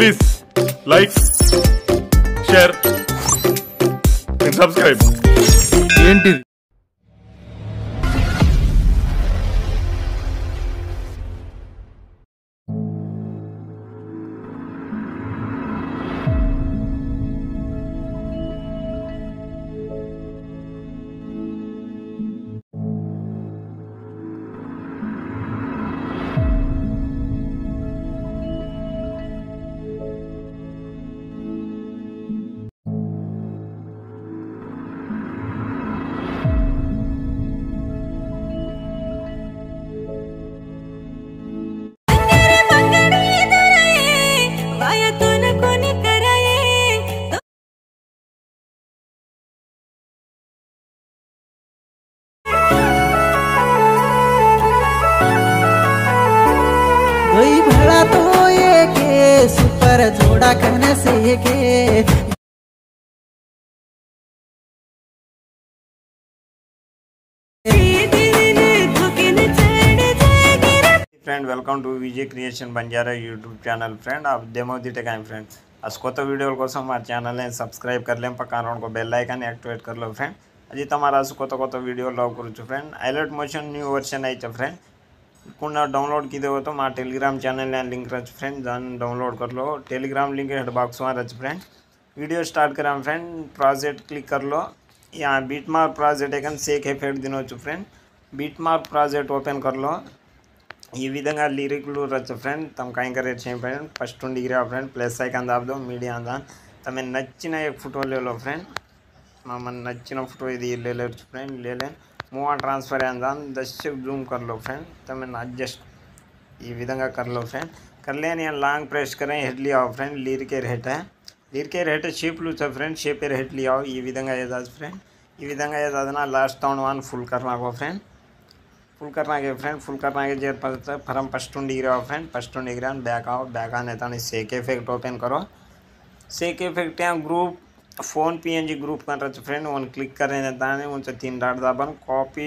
Please like share and subscribe ఏంటిది? आई भड़ा तो ये केस पर जोड़ा कन से के friend welcome to Vijay creation Banjara YouTube channel friend आप डेमो दी टेक आई फ्रेंड्स आज కొత్త వీడియోల కోసం మా ఛానల్ని సబ్స్క్రైబ్ కర్లేం పక్కన రెండు బెల్ ఐకాన్ యాక్టివేట్ కర్లో ఫ్రెండ్ అది తమ కొత్త కొత్త వీడియోలు అవకూడచ్చు friend highlight motion new version అయితే ఫ్రెండ్ આઈલેટ મોશન ન્યૂ વર્ઝન આવી છે ફ્રેન્ડ કુના ડાઉનલોડ કીધો હતો મારા ટેલિગ્રામ ચેનલને લિંક રચ ફ્રેન્ડ જન ડાઉનલોડ કરી લો ટેલિગ્રામ લિંક હેડ બોક્સમાં રચ ફ્રેન્ડ વિડીયો સ્ટાર્ટ કર્યા ફ્રેન્ડ પ્રોજેક્ટ ક્લિક કરી લો यहाँ बीटमार्क ప్రాజెక్ట్ ఏకన్ సేక్ ఎఫెక్ట్ తినవచ్చు ఫ్రెండ్ బీట్మార్క్ ప్రాజెక్ట్ ఓపెన్ కర్లో ఈ విధంగా లిరిక్లు రచ్చ ఫ్రెండ్ తమ కాయి કરે છે friend first degree friend plus icon દાબ દો મીડિયા દાન તમે નચ્ચીને એક ફોટો લઈ લો ફ્રેન્ડ મને નચ્ચીનો ફોટો ఇది લઈ લે ફ્રેન્ડ લઈ લે మూవ్ ఆన్ ట్రాన్స్ఫర్ అందాం దశకు జూమ్ कर लो फ्रेंड તમે adjust ఈ విధంగా कर लो फ्रेंड कर लेने यहाँ लॉन्ग प्रेस करें हेड लिया आओ फ्रेंड लीर के रेट है లీర్ కే rate shape లూచా friend shape head లియావు ఈ విధంగా ఏదాదు ఫ్రెండ్ ఈ విధంగా ఏదాదనా లాస్ట్ టౌన్ వన్ ఫుల్ करना फ्रेंड फुल करना के फ्रेंड फुल करना के जेर पर फरम फर्स्ट डिग्री आओ फ्रेंड फर्स्ट डिग्री बैक आओ बैक आने तानी सेक इफेक्ट ओपन करो सेक इफेक्ट यहाँ group phone P N G group ಕಂಡ್ರಚ್ಚು friend ಒಂದು ಕ್ಲಿಕ್ करें ताने उनसे डाट दाबन कॉपी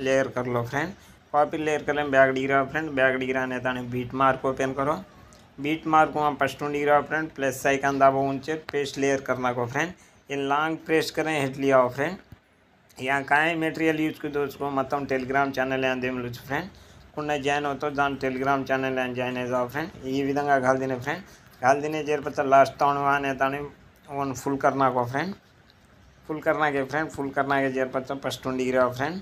लेयर कर लो फ्रेंड कॉपी लेयर कर लें, बैग डी रहा फ्रेंड बैग डिग्री रहा बीट मार्क ओपन करो। बीट मार्क वहाँ पश्टून डी रहा फ्रेंड प्लस आइकन दाबो उनसे पेस्ट लेयर करना को फ्रेंड ये लॉन्ग प्रेस करें हिट लिया हो फ्रेंड यहाँ का मेटीरियल यूज़ कर दो उसको मतलब टेलीग्राम ఛానల్ అని దేమలు ఫ్రెండ్ కున్న జాయిన్ टेलीग्राम దాని जॉन ఛానల్ फ्रेंड यह फ्रेंड कल दिन విధంగా గాలి తినే ఫ్రెండ్ గాలి తినే చేరిపోతే వన్ ఫుల్ करना को फ्रेंड फुल करना के फ्रेंड फुल करना के जेर पर फर्स्ट डिग्री आओ फ्रेंड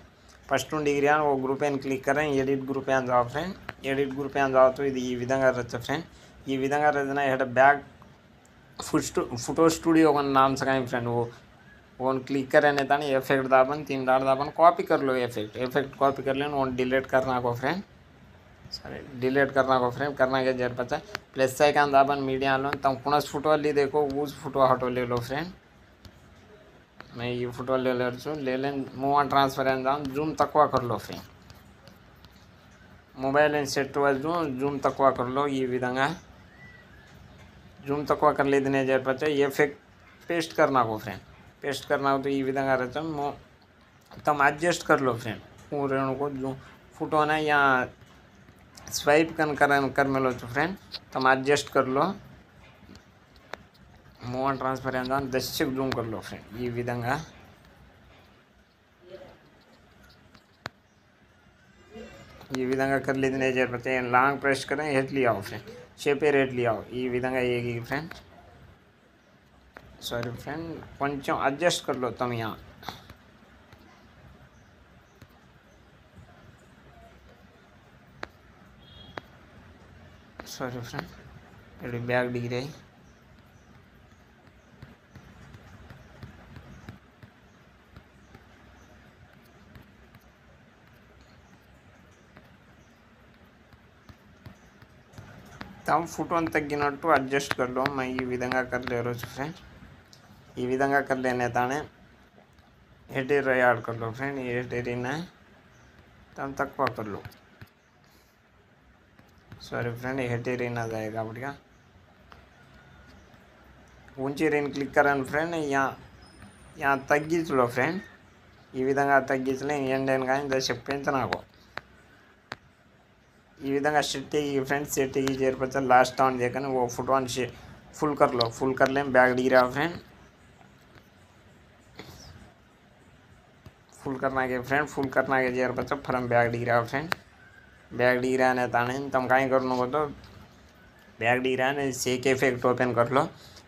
ఫస్ట్ డిగ్రీ అని ఓ గ్రూప్ అని క్లిక్ కరెं ఎడిట్ గ్రూప్ అని जाओ ఫ్రెండ్ ఎడిట్ గ్రూప్ అని जाओ तो ఇది ఈ విధంగా రచ్చ ఫ్రెండ్ ఈ విధంగా రచన ఇక్కడ బ్యాక్ फुट फोटो स्टूडियो का नाम से कहीं फ्रेंड वो वन क्लिक करें तानी इफेक्ट दाबन तीन डाट दाबन कॉपी कर लो इफेक्ट इफेक्ट कॉपी कर लेना वन डिलीट करना को फ्रेंड सॉरी डिलीट करना को फ्रेंड करना के जर पता प्लस आइकन दाबन मीडिया लो तम कुणस फोटो ली देखो उस फोटो हटो ले लो फ्रेंड मैं ये फोटो ले ले छू ले लें मूव ऑन ट्रांसफर दाम जूम तकवा कर लो friend mobile set zoom zoom तकवा कर लो ये विधंगा జూమ్ తక్కువ కర్లేదనే జరిపోతే ఎఫెక్ట్ పేస్ట్ करना को फ्रेंड पेस्ट करना हो तो ये विधंगा रहता है तम एडजस्ट कर लो फ्रेंड હું રેણુ को जो फोटो स्वाइप कर्म फ्रेंड तम अडस्ट कर लो। मूव ट्रांसफ़र दश ग्रूम कर लो फ्रेंड यह विधा यह विधा कर लेते लांग प्रेस करें हेटली आओ फ्रेंड शेपे हेटली आओ यह विधा ये फ्रेंड सॉरी फ्रेंड को अडस्ट कर लो तम यहाँ। यहाँ సారీ ఫ్రెండ్ ఇక్కడ బ్యాగ్ డిగ్రీ తమ ఫోటోని తగ్గినట్టు అడ్జస్ట్ कर लो मैं ఈ విధంగా कर ले रहा फ्रेंड ఈ విధంగా कर लेने ताने हेडेर याद कर लो फ्रेंड ये सारी फ्रेंड हेड एरियन अद्डी रेन क्लिक कर फ्रेंड या तग्च फ्रेंड यह विधा तग्चन का दशपना यह विधा स्टेट फ्रेंड स्टेटी चरपा लास्ट टाउन देखने वो फ़ोटो फुल कर् फुल कर् बैग डिग्री फ्रेंड फुल कर्ना फ्रेंड फुल कर्ना चरपा form back degree friend back ડીરાને તાણે તમે કાંઈ કરનું बैग डी रहा है सेक इफ़ेक्ट ओपन कर लो।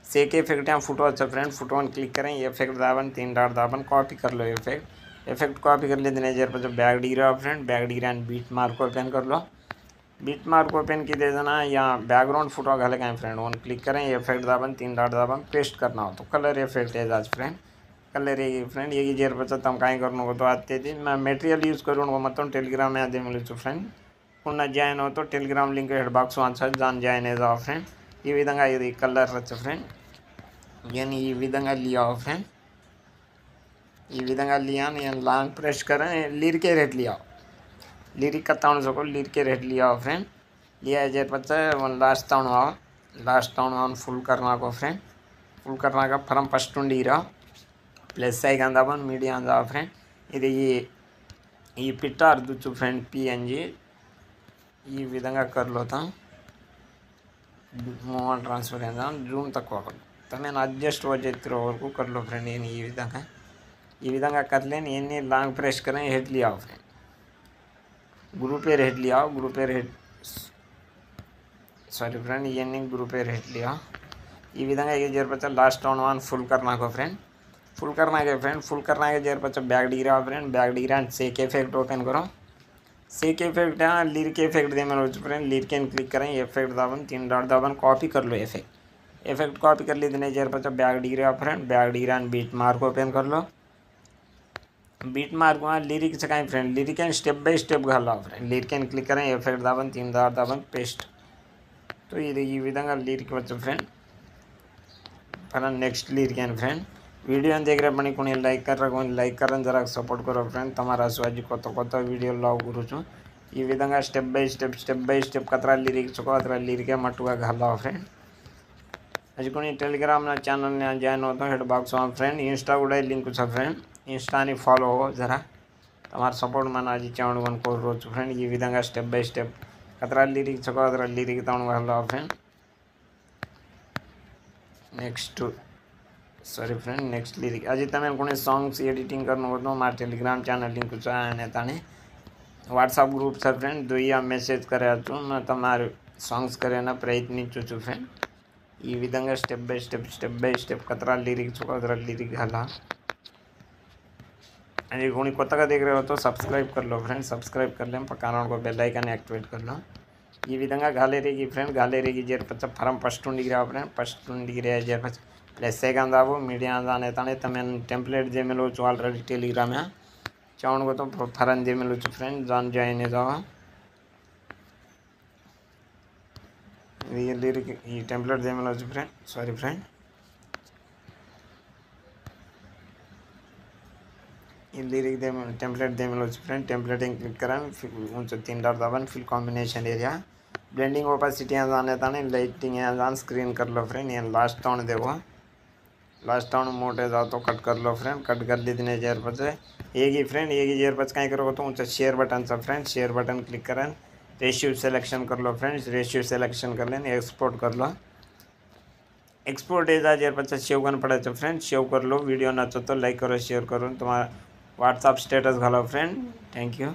सेक इफ़ेक्ट यहाँ फुटो अच्छा फ्रेंड फ़ोटो वन क्लिक करें इफ़ेक्ट दाबन, तीन डाट दाबन कॉपी कर लो इफ़ेक्ट इफ़ेक्ट कॉपी कर लेते नज़र पर जो बैग डी रहा फ्रेंड बैग डी रहा बीट मार्क ओपन कर लो। बीट मार्क ओपन की दे देना यहाँ बैकग्राउंड फ़ोटो घर गए फ्रेंड वन क्लिक करें इफ़ेक्ट दाबन, तीन डाट दाबन पेस्ट करना हो तो कलर इफ़ेक्ट है आज फ्रेंड कलर ये फ्रेंड ये जेर बचा तुम कहीं करो तो आते थे मैं मेटेरियल यूज़ करूँ मतलब तो टेलीग्राम में आते मिले फ्रेंड पुन्हा జాయిన్ అవుతూ టెలిగ్రామ్ లింక్ హెడ్ బాక్స్ వాంచాలి దాన్ని జాయిన్ అయ్యా ఫ్రెండ్ ఈ విధంగా ఇది కలర్ వచ్చు ఫ్రెండ్ నేను ఈ విధంగా लिया फ्रेंड ఈ విధంగా लिया నేను लांग प्रेस करें लीर के रेट लिया लिरिक का ताउन सको लीर के रेट लिया फ्रेंड लिया जे बच्चा लास्ट ताउन आओ लास्ट ताउन फुल करना को फ्रेंड फुल करना का फरम फर्स्ट उंडी रहा ప్లస్ ఐకాన్ దాబన్ మీడియా దా ఫ్రెండ్ ఇది ఈ ఈ పిట్ట అర్దుచ్చు ఫ్రెండ్ పిఎన్జి विधा कर् मोबाइल ट्रांसफ़र जूम तक नैन अडस्ट वरकू कर् फ्रेंड नीधा यह विधा कर् लांग प्रेस कर फ्रेंड ग्रूप एर हेडली आव ग्रूप हेड सारी फ्रेंड इन ग्रूप एर हेडली आव यह जरपच लास्ट वन फुल कर्ना फ्रेंड फुल करना फ्रेंड फुल कर्ना जरपच बैक डिग्री आव फ्रेंड बैक डिग्री अंड सेक ओपन करो सेक इफ़ेक्ट है हाँ के इफ़ेक्ट दें मैंने पर। लिर के क्लिक करें इफ़ेक्ट दाबन, तीन डॉट दाबन कॉपी कर लो इफ़ेक्ट इफ़ेक्ट कॉपी कर ली देने जर पचा बैग डीरा फ्रेंड बैग डीरा बीट मार्क ओपन कर लो। बीट मार्क वहाँ लिरिक से कहीं friend lyric and step by step घाला फ्रेंड लिरिक एंड क्लिक करें इफ़ेक्ट दाबन, तीन दार दाबन पेस्ट तो ये देखिए विधा लिरिक बच्चों फ्रेंड फला next lyric and friend video देख रहे पाने कुने लाइक कर रखो लाइक करन जरा सपोर्ट करो फ्रेंड तमारा सुवाजी आज तो को तो वीडियो लाओ गुरु चुन ये विदंगा step by step step by step कतरा लिरी चुको कतरा लिरिक है, मटुआ घाला फ्रेंड आज कुने टेलीग्राम चैनल ने जाए नो तो हेड बॉक्स वाम फ्रेंड इंस्टा उड़ाए लिंक सब फ्रेंड इंस्टा नहीं फॉलो हो जरा। तमार सपोर्ट मैं आज चैनल वन को रोज फ्रेंड ये विधा स्टेप बै स्टेप कतरा लिरी चुको कतरा लिरी तो उन घाला friend next sorry friend next lyric हजी ते कोई सॉन्ग्स एडिटिंग करूँ मार टेलिग्राम चैनल लिंक चाहिए ते व्हाट्सअप ग्रुप से फ्रेंड दुईया मेसेज कर सॉन्ग्स कर प्रयत्न चुछ फ्रेंड ये विधा step by step step by step कतरा लिरिक्स कतरा लिरिक घाला पुणी देख रहे हो तो सब्सक्राइब कर लो फ्रेंड सब्सक्राइब कर लें पकाना को बेल आइकन एक्टिवेट कर लो ये विधा गाले रेगी फ्रेंड गाले रहेगी जेर पच्चा form first two degree friend first two degree जेर पच्चा પ્લસ સેકન્ડ આવો મીડિયા અને તને તમે ટેમ્પલેટ જે મેલું છું ઓલરેડી ટેલિગ્રામે ચાવણ તો ફરન જે મેલું છું ફ્રેન્ડ જાન જાઈને જાવા ఈ లిరిక్ ఈ టెంప్లెట్ దేమలో వచ్చి ఫ్రెండ్ సారీ ఫ్రెండ్ ఈ लिरिक दे टेम्पलेट दे में लो फ्रेंड टेम्पलेटिंग क्लिक करें फिर ऊंचे तीन डॉट दबान फिर कॉम्बिनेशन एरिया ब्लेंडिंग ओपेसिटी यहाँ जाने ताने लाइटिंग यहाँ जान स्क्रीन कर लो फ्रेंड ये लास्ट टाउन देखो लास्ट टाउन मोटे जाओ तो कट कर लो फ्रेंड कट कर ली इतने जेयर पर से। एक ही फ्रेंड एक ही जेयर पर कहीं करो तो ऊँचा शेयर बटन सब फ्रेंड शेयर बटन क्लिक करें। रेशियो सिलेक्शन कर लो फ्रेंड्स रेशियो सिलेक्शन कर लें एक्सपोर्ट कर लो। एक्सपोर्ट एज आज पर सेव करना पड़ा तो फ्रेंड सेव कर लो। वीडियो ना तो लाइक करो शेयर करो। तुम्हारा व्हाट्सअप स्टेटस घालो फ्रेंड थैंक यू